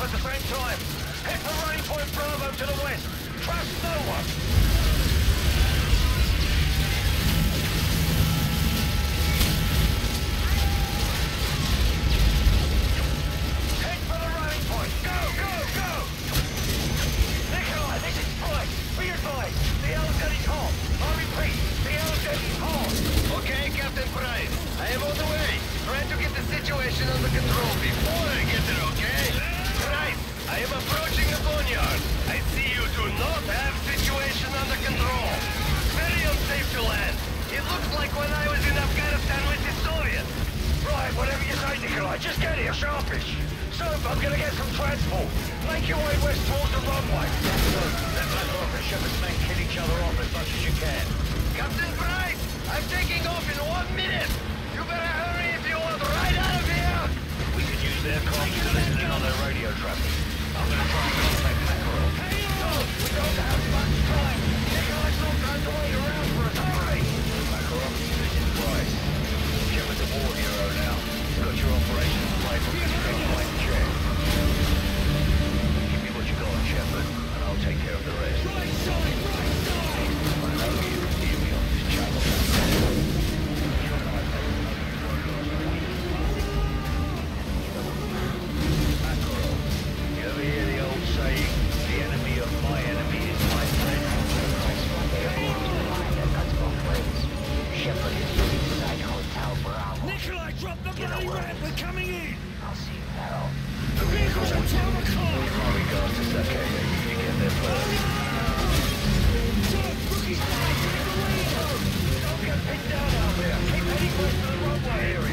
at the same time. Head for running point Bravo to the west. Trust no one. I am on the way. Try to get the situation under control before I get there, okay? I see you do not have situation under control. Very unsafe to land. It looks like when I was in Afghanistan with the Soviets. Right, whatever you say, Nikolai, just get here, sharpish. So, I'm gonna get some transport. Make your way west towards the runway. Look, let's let the Shepherd's men kill each other off as much as you can. Captain Price, I'm taking off in one minute. You better hurry if you want right out of here. We could use their comms to listen in on their radio traffic. I'm gonna try to protect my girl. Hey, Hey,